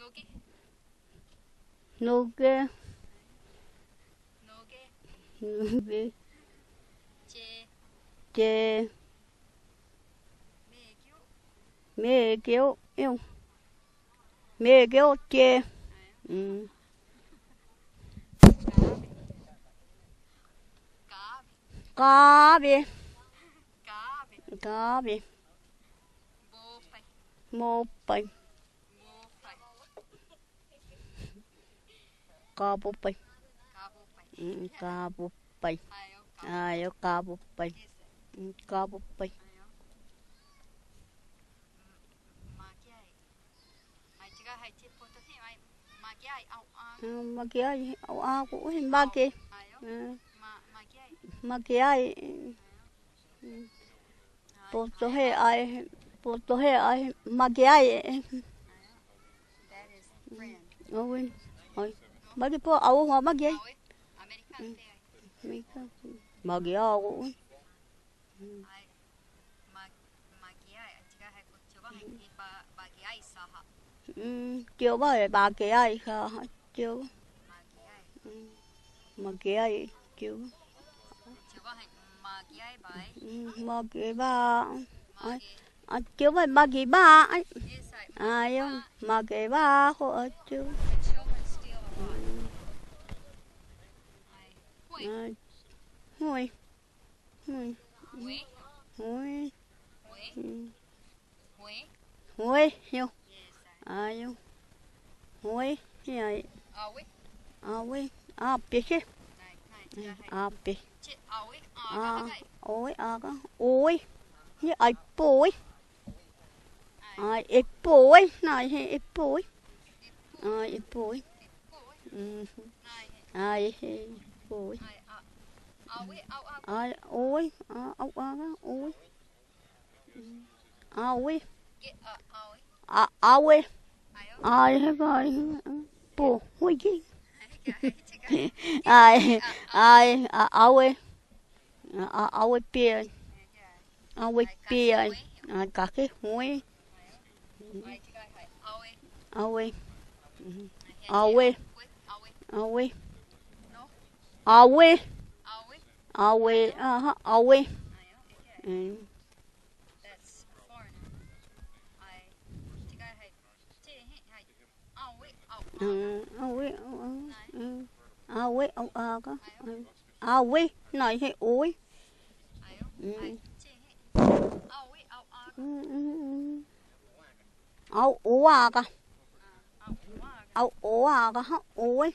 노기 노게 노게 노게 제 제 매교 mẹ kiểu yêu mẹ kiểu chê ừ. 까비 cá bì 까 కాపుపై కాపుపై ఆయో కాపుపై కాపుపై maquiagem ah ui maqui maquiagem porto re ai porto re ai maquiagem mm, oi oi. Mới cái po áo hoa mắc gì? Mà gì áo Chiều bao giờ bà kia ai khờ chiều mà kia ai chiều mà kia ba chiều mà kia ba ai mà kia ba họ chiều Ôi. Ôi. Ôi. Ôi. Ôi. Yêu À yêu Ôi Gì vậy? À ôi. À biết chứ. À biết. À ôi à có Ôi Như ai? Bối À ít bối Này hay ít bối À ít bối Ừ. Ai ôi. Ai ôi, ốc á ôi. Ôi. À ôi. Ai hết rồi. Bố ôi chứ. Ai ai ôi. Ôi bia. Ôi bia. Cả cái hối. Ôi. Ôi. Ôi. Are we? No. Are we? Are we? Are we? Uh huh. Are we? Mm. Awi, awi, awi, awi, nói thế ôi. Ao ua ka. Ao ua ka ha ôi.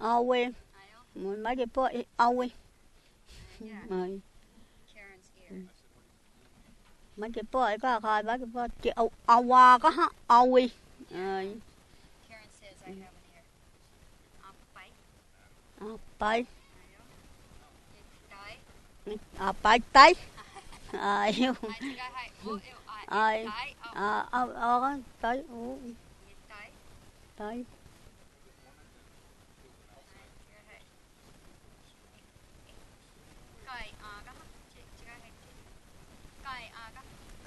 Always. Mới mấy cái bữa always. Mời. Mấy cái bữa có khai mấy cái bữa chị awa có ha always. Rồi. Apai. Apai tay. Ai. Ai. Ờ ờ tới. Tới. Tới.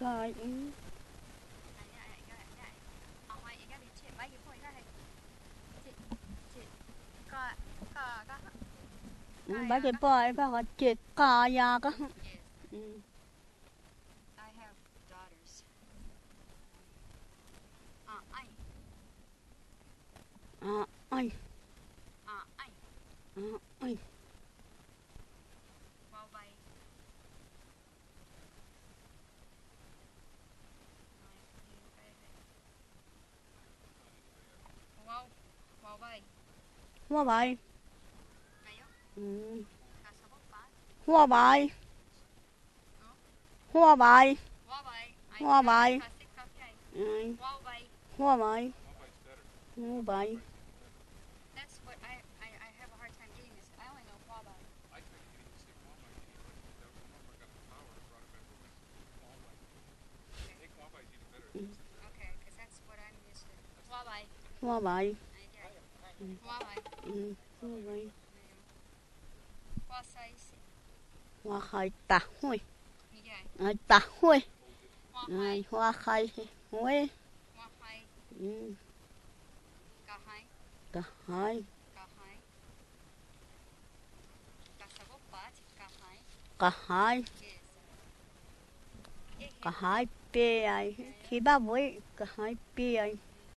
가. mấy cái bộ có họ chị cả nhà có Yes. ừ. I kapyay, ừ. wow, by, hoa bài hoa bài that's what I, I, I have a hard time getting this, I only know wow, okay, cause that's what I'm used to, wow, by, hoa bài ừ. Ờ, ờ, hoa hoa khai ta hui ai ờ, à, ta hui ai à, hoa khai hui hoa hai, ừ, ca hai, cả hai ca hai. Hai. cả hai cả hai bia ai khi ba với cả hai ai